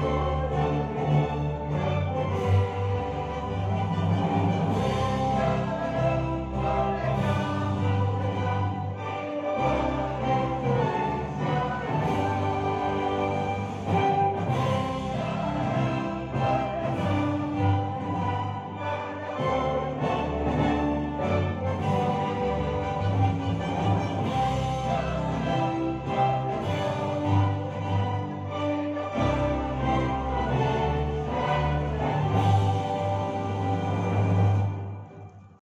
Bye.